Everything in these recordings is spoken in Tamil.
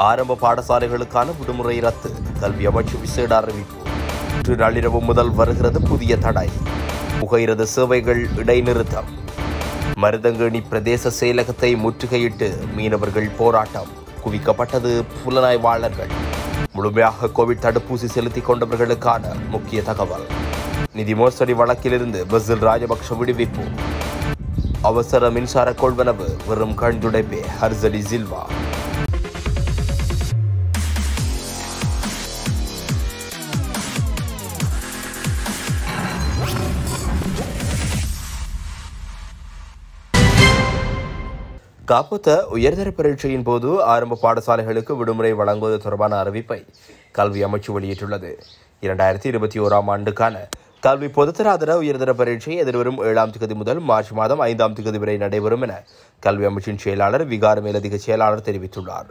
ஆரம்ப பாடசாலைகளுக்கான விடுமுறை ரத்து. கல்வி அமைச்சு விசேட அறிவிப்பு. இன்று நள்ளிரவு முதல் வருகிறது புதிய தடை. புகையிரத சேவைகள் இடைநிறுத்தம். மருதங்கேணி பிரதேச செயலகத்தை முற்றுகையிட்டு மீனவர்கள் போராட்டம். குவிக்கப்பட்டது புலனாய்வாளர்கள். முழுமையாக கோவிட் தடுப்பூசி செலுத்திக் கொண்டவர்களுக்கான முக்கிய தகவல். நிதி மோசடி வழக்கிலிருந்து பசில் ராஜபக்ஷ விடுவிப்பு. அவசர மின்சார கொள்வனவு வெறும் கண்துடைப்பே ஹர்சலி சில்வா. காப்புத்த உயர்தர பரீட்சையின் போது ஆரம்ப பாடசாலைகளுக்கு விடுமுறை வழங்குவது தொடர்பான அறிவிப்பை கல்வி அமைச்சு வெளியிட்டுள்ளது. இரண்டாயிரத்தி இருபத்தி ஓராம் ஆண்டுக்கான கல்வி பொதுத்தராதர உயர்தர பரீட்சை எதிர்வரும் ஏழாம் தேதி முதல் மார்ச் மாதம் ஐந்தாம் தேதி வரை நடைபெறும் என கல்வி அமைச்சின் செயலாளர் விகார மேலதிக செயலாளர் தெரிவித்துள்ளார்.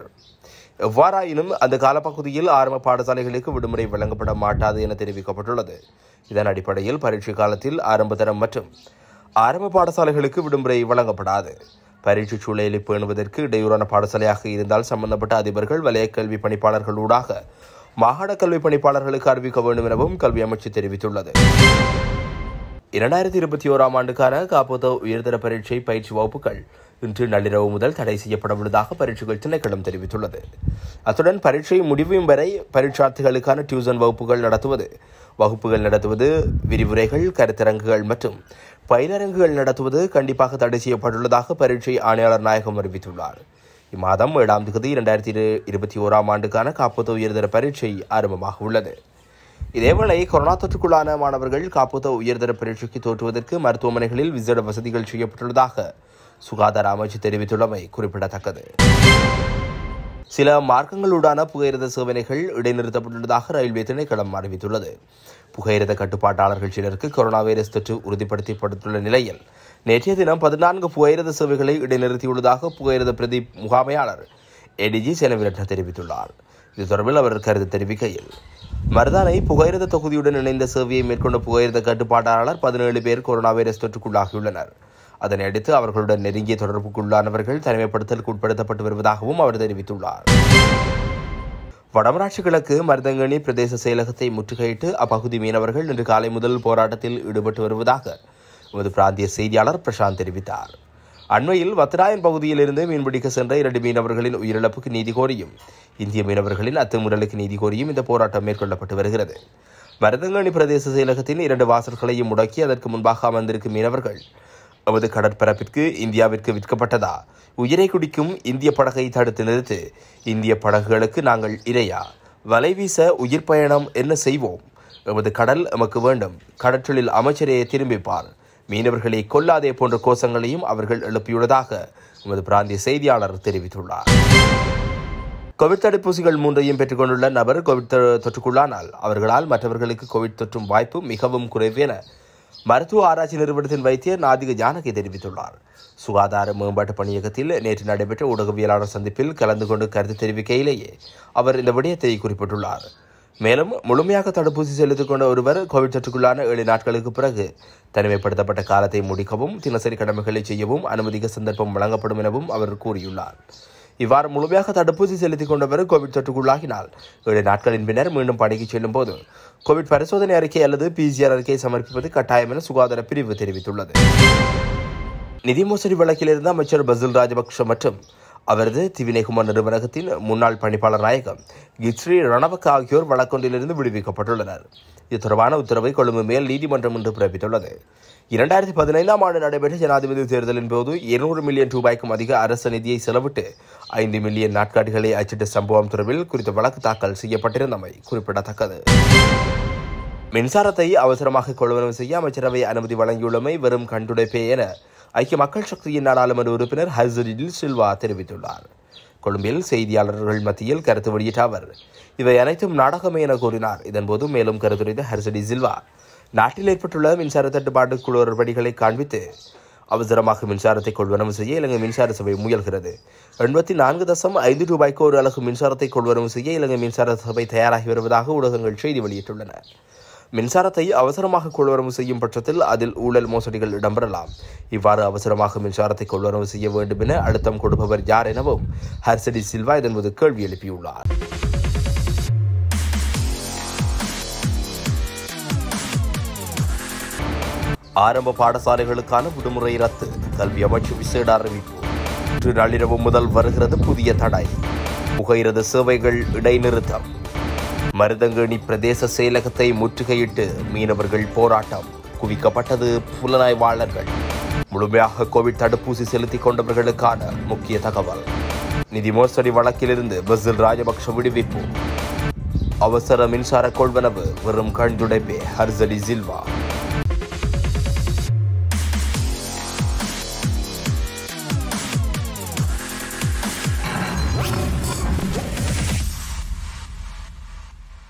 எவ்வாறாயினும் அந்த காலப்பகுதியில் ஆரம்ப பாடசாலைகளுக்கு விடுமுறை வழங்கப்பட மாட்டாது என தெரிவிக்கப்பட்டுள்ளது. இதன் அடிப்படையில் பரீட்சை காலத்தில் ஆரம்பதரம் மற்றும் ஆரம்ப பாடசாலைகளுக்கு விடுமுறை வழங்கப்படாது. பரீட்சை சூழலை பேணுவதற்கு இடையூறான பாடசாலையாக இருந்தால் சம்பந்தப்பட்ட அதிபர்கள் வலய கல்வி பணிப்பாளர்களூடாக மாகாண கல்வி பணிப்பாளர்களுக்கு அறிவிக்க வேண்டும் எனவும் கல்வி அமைச்சு தெரிவித்துள்ளது. இரண்டாயிரத்தி இருபத்தி ஓராம் ஆண்டுக்கான காப்போத உயர்தர பரீட்சை பயிற்சி வகுப்புகள் இன்று நள்ளிரவு முதல் தடை செய்யப்பட உள்ளதாக பரீட்சைகள் திணைக்களம் தெரிவித்துள்ளது. அத்துடன் பரீட்சை முடிவும் வரை பரீட்சார்த்திகளுக்கான டியூசன் வகுப்புகள் நடத்துவது வகுப்புகள் நடத்துவது விரிவுரைகள் கருத்தரங்குகள் மற்றும் பயிலரங்குகள் நடத்துவது கண்டிப்பாக தடை செய்யப்பட்டுள்ளதாக பரீட்சை ஆணையாளர் நாயகம் அறிவித்துள்ளார். இம்மாதம் ஏழாம் தேதி இரண்டாயிரத்தி இருபத்தி ஓராம் ஆண்டுக்கான காப்போத உயர்தர பரீட்சை ஆரம்பமாக உள்ளது. இதேவேளை கொரோனா தொற்றுக்குள்ளான மாணவர்கள் காப்போத உயர்தர பரீட்சைக்கு தோற்றுவதற்கு மருத்துவமனைகளில் விசேட வசதிகள் செய்யப்பட்டுள்ளதாக சுகாதார அமைச்சு தெரிவித்துள்ளமை குறிப்பிடத்தக்கது. சில மார்க்கங்களுடான புகையிரத சேவனைகள் இடைநிறுத்தப்பட்டுள்ளதாக ரயில்வே திணைக்களம் அறிவித்துள்ளது. புகையிரத கட்டுப்பாட்டாளர்கள் சிலருக்கு கொரோனா வைரஸ் தொற்று உறுதிப்படுத்தப்பட்டுள்ள நிலையில் நேற்றைய தினம் பதினான்கு புகையிரத சேவைகளை இடைநிறுத்தியுள்ளதாக புகையிரத பிரதி முகாமையாளர் ஏடிஜி செனவிரட்ன தெரிவித்துள்ளார். இது தொடர்பில் அவர் கருத்து தெரிவிக்கையில் மருதானை புகையிரத தொகுதியுடன் இணைந்த சேவையை மேற்கொண்ட புகையிரத கட்டுப்பாட்டாளர் பதினேழு பேர் கொரோனா வைரஸ் தொற்றுக்குள்ளாகியுள்ளனர். அதனை அடுத்து அவர்களுடன் நெருங்கிய தொடர்புக்குள்ளானவர்கள் தனிமைப்படுத்தலுக்கு உட்படுத்தப்பட்டு வருவதாகவும் அவர் தெரிவித்துள்ளார். வடமராட்சி கிழக்கு மருதங்கணி பிரதேச செயலகத்தை முற்றுகையிட்டு அப்பகுதி மீனவர்கள் இன்று காலை முதல் போராட்டத்தில் ஈடுபட்டு வருவதாக எமது பிராந்திய செய்தியாளர் பிரசாந்த் தெரிவித்தார். அண்மையில் வத்தராயன் பகுதியிலிருந்து மீன்பிடிக்க சென்ற இரண்டு மீனவர்களின் உயிரிழப்புக்கு நீதி கோரியும் இந்திய மீனவர்களின் அத்துமுறலுக்கு நீதி கோரியும் இந்த போராட்டம் மேற்கொள்ளப்பட்டு வருகிறது. மருதங்கணி பிரதேச செயலகத்தின் இரண்டு வாசல்களையும் முடக்கி அதற்கு முன்பாக அமர்ந்திருக்கும் மீனவர்கள் எமது கடற்பரப்பிற்கு இந்தியாவிற்கு விற்கப்பட்டதா? உயிரை குடிக்கும் இந்திய படகை தடுத்து நிறுத்து. இந்திய படகுகளுக்கு நாங்கள் இரையா? வலை வீச உயிர் பயணம் என்ன செய்வோம்? எமது கடல் எமக்கு வேண்டும். கடற்றலில் அமைச்சரே திரும்பிப்பார். மீனவர்களை கொல்லாதே போன்ற கோஷங்களையும் அவர்கள் எழுப்பியுள்ளதாக எமது பிராந்திய செய்தியாளர் தெரிவித்துள்ளார். கோவிட் தடுப்பூசிகள் மூன்றையும் பெற்றுக்கொண்டுள்ள நபர் கோவிட் தொற்றுக்குள்ளானால் அவர்களால் மற்றவர்களுக்கு கோவிட் தொற்றும் வாய்ப்பு மிகவும் குறைவு என மருத்துவ ஆராய்ச்சி நிறுவனத்தின் வைத்தியர் நாதிக ஜானகி தெரிவித்துள்ளார். சுகாதார மேம்பாட்டு பணியகத்தில் நேற்று நடைபெற்ற ஊடகவியலாளர் சந்திப்பில் கலந்து கொண்டு கருத்து தெரிவிக்கையிலேயே அவர் இந்த விடயத்தை குறிப்பிட்டுள்ளார். மேலும் முழுமையாக தடுப்பூசி செலுத்திக் கொண்ட ஒருவர் கோவிட் தொற்றுக்குள்ளான ஏழு நாட்களுக்கு பிறகு தனிமைப்படுத்தப்பட்ட காலத்தை முடிக்கவும் தினசரி கடமைகளை செய்யவும் அனுமதிக்க சந்தர்ப்பம் வழங்கப்படும் எனவும் அவர் கூறியுள்ளார். இவ்வாறு முழுமையாக தடுப்பூசி செலுத்திக் கொண்டவர் கோவிட் தொற்றுக்குள்ளாகினால் ஏழு நாட்களின் பின்னர் மீண்டும் பணிக்கு செல்லும் போது கோவிட் பரிசோதனை அறிக்கை அல்லது பிசிஆர் அறிக்கையை சமர்ப்பிப்பது கட்டாயம் என சுகாதார பிரிவு தெரிவித்துள்ளது. நிதி மோசடி வழக்கிலிருந்து அமைச்சர் பசில் ராஜபக்ஷ மற்றும் அவரது திவினைகுமார் நிறுவனத்தின் முன்னாள் பணிப்பாளர் நாயகம் கிச்ரி ரணவக்க ஆகியோர் வழக்கொன்றிலிருந்து விடுவிக்கப்பட்டுள்ளனர். இது தொடர்பான உத்தரவை கொழும்பு மேல் நீதிமன்றம் இன்று பிறப்பித்துள்ளது. இரண்டாயிரத்தி பதினைந்தாம் ஆண்டு நடைபெற்ற ஜனாதிபதி தேர்தலின் போது இருநூறு மில்லியன் ரூபாய்க்கும் அதிக அரசு நிதியை செலவிட்டு ஐந்து மில்லியன் நாட்காட்டிகளை அச்சிட்ட சம்பவம் தொடர்பில் குறித்த வழக்கு தாக்கல் செய்யப்பட்டிருந்தமை குறிப்பிடத்தக்கது. மின்சாரத்தை அவசரமாக கொள்வனவு செய்ய அமைச்சரவை அனுமதி வழங்கியுள்ளமை வெறும் கண்டுடைப்பே என ஐக்கிய மக்கள் சக்தியின் நாடாளுமன்ற உறுப்பினர் ஹசரில் சில்வா தெரிவித்துள்ளார். கொழும்பில் செய்தியாளர்கள் மத்தியில் கருத்து வெளியிட்ட அவர் இவை அனைத்தும் நாடகமே என கூறினார். இதன்போது மேலும் கருத்துரைத்த ஹர்சடி சில்வா நாட்டில் ஏற்பட்டுள்ள மின்சார தட்டுப்பாடு நடவடிக்கைகளை காண்பித்து அவசரமாக மின்சாரத்தை கொள்வனவு செய்ய இலங்கை மின்சார சபை முயல்கிறது. எண்பத்தி நான்கு தசம் ஐந்து ரூபாய்க்கு ஒரு அலகு மின்சாரத்தை கொள்வனவு செய்ய இலங்கை மின்சார சபை தயாராகி வருவதாக ஊடகங்கள் செய்தி வெளியிட்டுள்ளன. மின்சாரத்தை அவசரமாக கொள்வரவு செய்யும் பட்சத்தில் அதில் ஊழல் மோசடிகள் இடம்பெறலாம். இவ்வாறு அவசரமாக மின்சாரத்தை கொள்வரவு செய்ய வேண்டும் என அழுத்தம் கொடுப்பவர் யார் எனவும் ஹர்சடி சில்வா இதன்போது கேள்வி எழுப்பியுள்ளார். ஆரம்ப பாடசாலைகளுக்கான விடுமுறை ரத்து. கல்வி அமைச்சு விசேட அறிவிப்பு. இன்று நள்ளிரவு முதல் வருகிறது புதிய தடை. புகையிரத சேவைகள் இடைநிறுத்தம். மருதங்கேணி பிரதேச செயலகத்தை முற்றுகையிட்டு மீனவர்கள் போராட்டம். குவிக்கப்பட்டது புலனாய்வாளர்கள். முழுமையாக கோவிட் தடுப்பூசி செலுத்திக் கொண்டவர்களுக்கான முக்கிய தகவல். நிதி மோசடி வழக்கிலிருந்து பசில் ராஜபக்ஷ விடுவிப்பு. அவசர மின்சார கொள்வனவு வெறும் கண்துடைப்பே ஹர்சலி சில்வா.